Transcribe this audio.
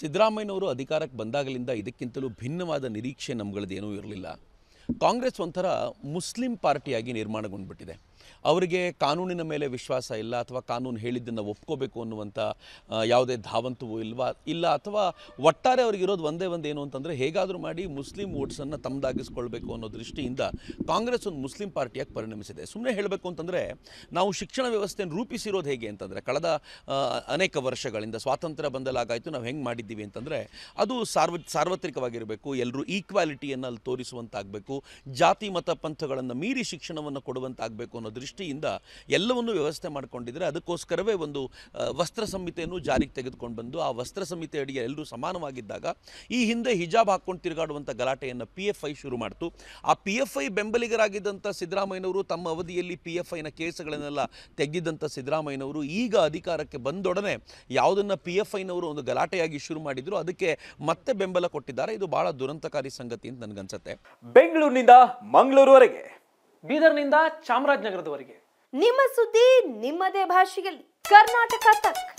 ಸಿದ್ದರಾಮಯ್ಯನವರು ಅಧಿಕಾರಕ್ಕೆ ಬಂದಾಗಲಿಂದ ಇದಕ್ಕಿಂತಲೂ ಭಿನ್ನವಾದ ನಿರೀಕ್ಷೆ ನಮ್ಗಳದ್ದೇನೂ ಇರಲಿಲ್ಲ. ಕಾಂಗ್ರೆಸ್ ಒಂಥರ ಮುಸ್ಲಿಂ ಪಾರ್ಟಿಯಾಗಿ ನಿರ್ಮಾಣಗೊಂಡ್ಬಿಟ್ಟಿದೆ. ಅವರಿಗೆ ಕಾನೂನಿನ ಮೇಲೆ ವಿಶ್ವಾಸ ಇಲ್ಲ ಅಥವಾ ಕಾನೂನು ಹೇಳಿದ್ದನ್ನು ಒಪ್ಕೋಬೇಕು ಅನ್ನುವಂಥ ಯಾವುದೇ ಧಾವಂತವೂ ಇಲ್ವಾ, ಇಲ್ಲ ಅಥವಾ ಒಟ್ಟಾರೆ ಅವ್ರಿಗಿರೋದು ಒಂದೇ ಒಂದು ಏನು ಅಂತಂದರೆ ಹೇಗಾದರೂ ಮಾಡಿ ಮುಸ್ಲಿಂ ವೋಟ್ಸನ್ನು ತಮ್ಮದಾಗಿಸ್ಕೊಳ್ಬೇಕು ಅನ್ನೋ ದೃಷ್ಟಿಯಿಂದ ಕಾಂಗ್ರೆಸ್ ಒಂದು ಮುಸ್ಲಿಂ ಪಾರ್ಟಿಯಾಗಿ ಪರಿಣಮಿಸಿದೆ. ಸುಮ್ಮನೆ ಹೇಳಬೇಕು ಅಂತಂದರೆ ನಾವು ಶಿಕ್ಷಣ ವ್ಯವಸ್ಥೆಯನ್ನು ರೂಪಿಸಿರೋದು ಹೇಗೆ ಅಂತಂದರೆ ಕಳೆದ ಅನೇಕ ವರ್ಷಗಳಿಂದ ಸ್ವಾತಂತ್ರ್ಯ ಬಂದಲಾಗಾಯಿತು, ನಾವು ಹೆಂಗೆ ಮಾಡಿದ್ದೀವಿ ಅಂತಂದರೆ ಅದು ಸಾರ್ವ, ಸಾರ್ವತ್ರಿಕವಾಗಿರಬೇಕು ಎಲ್ಲರೂ ಈಕ್ವಾಲಿಟಿಯನ್ನು ಅಲ್ಲಿ ತೋರಿಸುವಂತಾಗಬೇಕು ಜಾತಿ, ಮತ, ಪಂಥಗಳನ್ನು ಮೀರಿ ಶಿಕ್ಷಣವನ್ನು ಕೊಡುವಂತಾಗಬೇಕು ಅನ್ನೋ ದೃಷ್ಟಿಯಿಂದ ಎಲ್ಲವನ್ನೂ ವ್ಯವಸ್ಥೆ ಮಾಡಿಕೊಂಡಿದ್ರೆ ಅದಕ್ಕೋಸ್ಕರವೇ ಒಂದು ವಸ್ತ್ರ ಸಂಹಿತೆಯನ್ನು ಜಾರಿಗೆ ತೆಗೆದುಕೊಂಡು ಬಂದು, ಆ ವಸ್ತ್ರ ಸಂಹಿತೆ ಅಡಿಗೆ ಎಲ್ಲರೂ ಸಮಾನವಾಗಿದ್ದಾಗ ಈ ಹಿಂದೆ ಹಿಜಾಬ್ ಹಾಕ್ಕೊಂಡು ತಿರುಗಾಡುವಂಥ ಗಲಾಟೆಯನ್ನು ಪಿ ಎಫ್ ಐ ಶುರು ಮಾಡ್ತು. ಆ ಪಿ ಎಫ್ ಐ ಬೆಂಬಲಿಗರಾಗಿದ್ದಂಥ ಸಿದ್ದರಾಮಯ್ಯನವರು ತಮ್ಮ ಅವಧಿಯಲ್ಲಿ ಪಿ ಎಫ್ ಐನ ಕೇಸ್ಗಳನ್ನೆಲ್ಲ ತೆಗೆದಿದ್ದಂಥ ಸಿದ್ದರಾಮಯ್ಯನವರು ಈಗ ಅಧಿಕಾರಕ್ಕೆ ಬಂದೊಡನೆ ಯಾವುದನ್ನು ಪಿ ಎಫ್ ಐನವರು ಒಂದು ಗಲಾಟೆಯಾಗಿ ಶುರು ಮಾಡಿದ್ರು, ಅದಕ್ಕೆ ಮತ್ತೆ ಬೆಂಬಲ ಕೊಟ್ಟಿದ್ದಾರೆ. ಇದು ಬಹಳ ದುರಂತಕಾರಿ ಸಂಗತಿ ಅಂತ ನನಗನ್ಸುತ್ತೆ. ಬೆಂಗಳೂರಿನಿಂದ ಮಂಗಳೂರುವರೆಗೆ. ಬೀದರ್ನಿಂದ ಚಾಮರಾಜನಗರದವರೆಗೆ. ನಿಮ್ಮ ಸುದ್ದಿ ನಿಮ್ಮದೇ ಭಾಷೆಯಲ್ಲಿ. ಕರ್ನಾಟಕ ತಕ್.